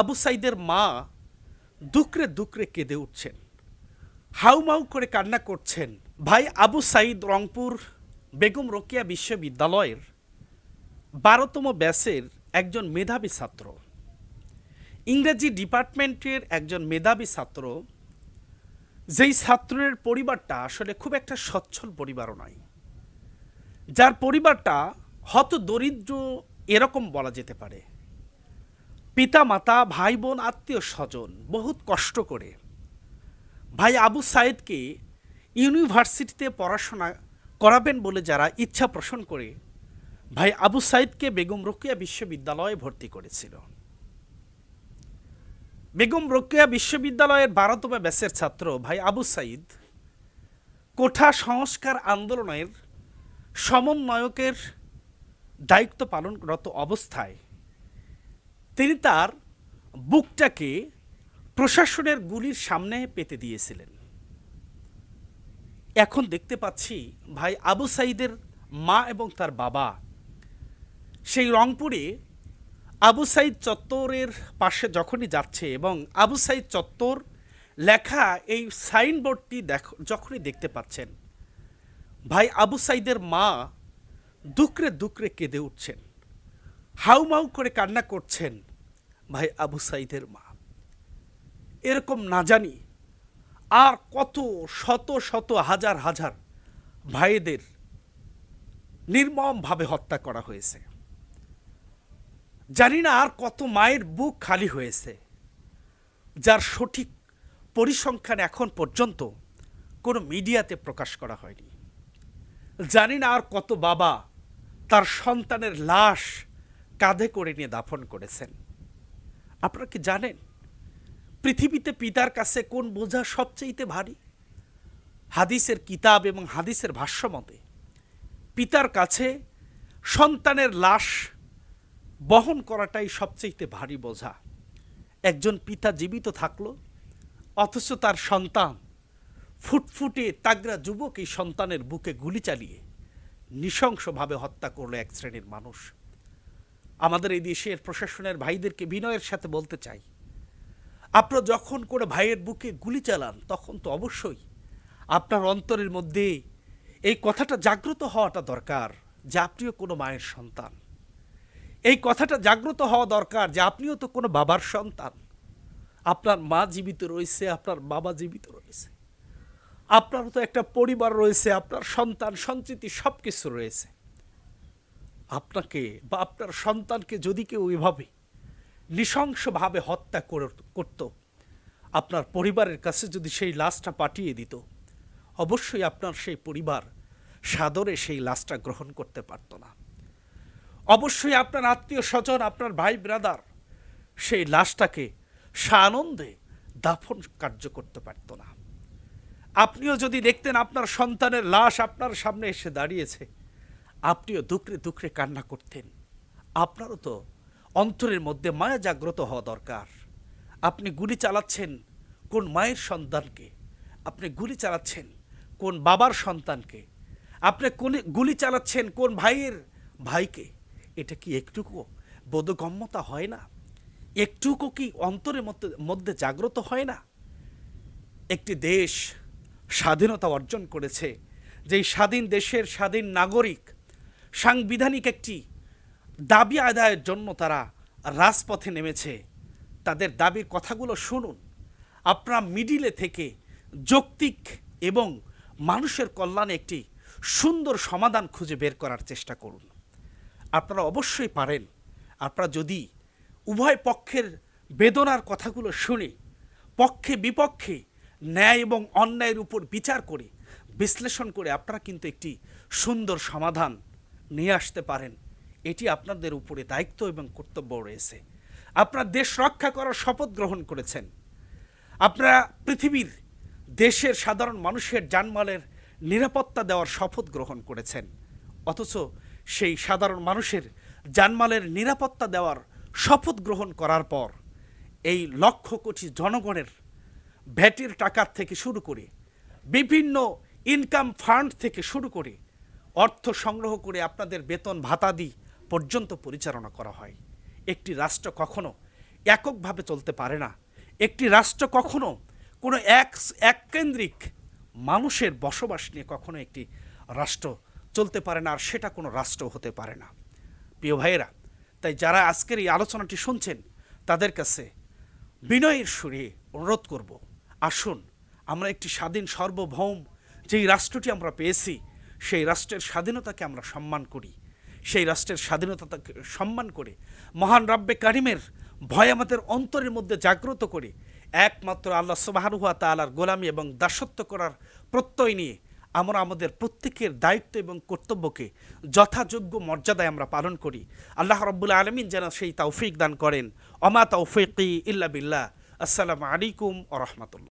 আবু সাইদের মা দুকরে দুকরে কেঁদে উঠছেন হাউমাউ করে কান্না করছেন। ভাই আবু সাইদ রংপুর বেগম রোকেয়া বিশ্ববিদ্যালয়ের বারোতম ব্যাসের একজন মেধাবী ছাত্র। ইংরেজি ডিপার্টমেন্টের একজন মেধাবী ছাত্র, যেই ছাত্রের পরিবারটা আসলে খুব একটা সচ্ছল পরিবারও নয়। যার পরিবারটা হত দরিদ্র এরকম বলা যেতে পারে। পিতা, মাতা, ভাই, বোন, আত্মীয়, স্বজন, বহুত কষ্ট করে। ভাই আবু সাইদকে ইউনিভার্সিটিতে পড়াশোনা করাবেন বলে যারা ইচ্ছা পোষণ করে, ভাই আবু সাইদকে বেগম রোকেয়া বিশ্ববিদ্যালয়ে ভর্তি করেছিল। বেগম রোকেয়া বিশ্ববিদ্যালয়ের বারোতম ব্যাসের ছাত্র ভাই আবু সাইদ কোঠা সংস্কার আন্দোলনের সমন্বয়কের দায়িত্ব পালনরত অবস্থায় তিনি তার বুকটাকে প্রশাসনের গুলির সামনে পেতে দিয়েছিলেন। এখন দেখতে পাচ্ছি ভাই আবু সাইদের মা এবং তার বাবা সেই রংপুরে আবু সাইদ চত্বরের পাশে যখনই যাচ্ছে এবং আবু সাইদ চত্বর লেখা এই সাইনবোর্ডটি দেখ, যখনই দেখতে পাচ্ছেন, ভাই আবু সাইদের মা দুকরে দুকরে কেঁদে উঠছেন। হাউমাউ করে কান্না করছেন ভাই আবু সাইদের মা। এরকম না জানি আর কত শত শত হাজার হাজার ভাইদের নির্মমভাবে হত্যা করা হয়েছে। জানি না আর কত মায়ের বুক খালি হয়েছে। যার সঠিক পরিসংখ্যান এখন পর্যন্ত কোনো মিডিয়াতে প্রকাশ করা হয়নি। জানি না আর কত বাবা তার সন্তানের লাশ কাঁধে করে নিয়ে দাফন করেছেন। আপনারা কি জানেন পৃথিবীতে পিতার কাছে কোন বোঝা সবচেয়ে ভারী? হাদিসের কিতাব এবং হাদিসের ভাষ্য মতে পিতার কাছে সন্তানের লাশ বহন করাটাই সবচেয়ে ভারী বোঝা। একজন পিতা জীবিত থাকল, অথচ তার সন্তান ফুটফুটে তাগরা যুবক এই সন্তানের বুকে গুলি চালিয়ে নৃশংসভাবে হত্যা করল এক শ্রেণির মানুষ। আমাদের এই দেশের প্রশাসনের ভাইদেরকে বিনয়ের সাথে বলতে চাই। আপনারা যখন কোনো ভাইয়ের বুকে গুলি চালান, তখন তো অবশ্যই আপনার অন্তরের মধ্যে এই কথাটা জাগ্রত হওয়াটা দরকার যে আপনিও কোনো মায়ের সন্তান। এই কথাটা জাগ্রত হওয়া দরকার যে আপনিও তো কোনো বাবার সন্তান। আপনার মা জীবিত রয়েছে, আপনার বাবা জীবিত রয়েছে। আপনারও তো একটা পরিবার রয়েছে, আপনার সন্তান, সঞ্চিতি সব কিছু রয়েছে। আপনাকে বা আপনার সন্তানকে যদি কেউ এভাবে নৃশংসভাবে হত্যা করত আপনার পরিবারের কাছে যদি সেই লাশটা পাঠিয়ে দিত, অবশ্যই আপনার সেই পরিবার সাদরে সেই লাশটা গ্রহণ করতে পারত না। অবশ্যই আপনার আত্মীয় স্বজন, আপনার ভাই ব্রাদার সেই লাশটাকে সানন্দে দাফন কার্য করতে পারত না। আপনিও যদি দেখতেন আপনার সন্তানের লাশ আপনার সামনে এসে দাঁড়িয়েছে আপনিও দুকরে দুকরে কান্না করতেন। আপনারও তো অন্তরের মধ্যে মায়া জাগ্রত হওয়া দরকার। আপনি গুলি চালাচ্ছেন কোন মায়ের সন্তানকে? আপনি গুলি চালাচ্ছেন কোন বাবার সন্তানকে? আপনি কোন গুলি চালাচ্ছেন কোন ভাইয়ের ভাইকে? এটা কি একটুকু বোধগম্যতা হয় না? একটুকু কি অন্তরের মধ্যে মধ্যে জাগ্রত হয় না? একটি দেশ স্বাধীনতা অর্জন করেছে। যেই স্বাধীন দেশের স্বাধীন নাগরিক সাংবিধানিক একটি দাবি আদায়ের জন্য তারা রাজপথে নেমেছে। তাদের দাবির কথাগুলো শুনুন। আপনার মিডিলে থেকে যৌক্তিক এবং মানুষের কল্যাণে একটি সুন্দর সমাধান খুঁজে বের করার চেষ্টা করুন। আপনারা অবশ্যই পারেন। আপনারা যদি উভয় পক্ষের বেদনার কথাগুলো শুনে, পক্ষে বিপক্ষে ন্যায় এবং অন্যায়ের উপর বিচার করে, বিশ্লেষণ করে আপনারা কিন্তু একটি সুন্দর সমাধান নিয়ে আসতে পারেন। এটি আপনাদের উপরে দায়িত্ব এবং কর্তব্য রয়েছে। আপনার দেশ রক্ষা করার শপথ গ্রহণ করেছেন। আপনারা পৃথিবীর দেশের সাধারণ মানুষের জানমালের নিরাপত্তা দেওয়ার শপথ গ্রহণ করেছেন। অথচ সেই সাধারণ মানুষের জানমালের নিরাপত্তা দেওয়ার শপথ গ্রহণ করার পর এই লক্ষ কোটি জনগণের ভ্যাটের টাকার থেকে শুরু করে বিভিন্ন ইনকাম ফান্ড থেকে শুরু করে অর্থ সংগ্রহ করে আপনাদের বেতন ভাতাদি পর্যন্ত পরিচালনা করা হয়। একটি রাষ্ট্র কখনো এককভাবে চলতে পারে না। একটি রাষ্ট্র কখনো কোনো এক, এককেন্দ্রিক মানুষের বসবাস নিয়ে কখনো একটি রাষ্ট্র চলতে পারে না, আর সেটা কোনো রাষ্ট্র হতে পারে না। প্রিয় ভাইয়েরা, তাই যারা আজকের এই আলোচনাটি শুনছেন, তাদের কাছে বিনয়ের সুরে অনুরোধ করব। আসুন, আমরা একটি স্বাধীন সার্বভৌম যেই রাষ্ট্রটি আমরা পেয়েছি সেই রাষ্ট্রের স্বাধীনতাকে আমরা সম্মান করি। সেই রাষ্ট্রের স্বাধীনতাকে সম্মান করে, মহান রাব্বে কারিমের ভয় আমাদের অন্তরের মধ্যে জাগ্রত করে, একমাত্র আল্লাহ সুবাহানুয়া তালার গোলামি এবং দাসত্ব করার প্রত্যয় নিয়ে আমরা আমাদের প্রত্যেকের দায়িত্ব এবং কর্তব্যকে যথাযোগ্য মর্যাদায় আমরা পালন করি। আল্লাহ রব্বুল আলমিন যেন সেই তৌফিক দান করেন। অমা তৌফিক ইল্লা বিল্লাহ। আসসালামু আলাইকুম ও রহমতুল্লাহ।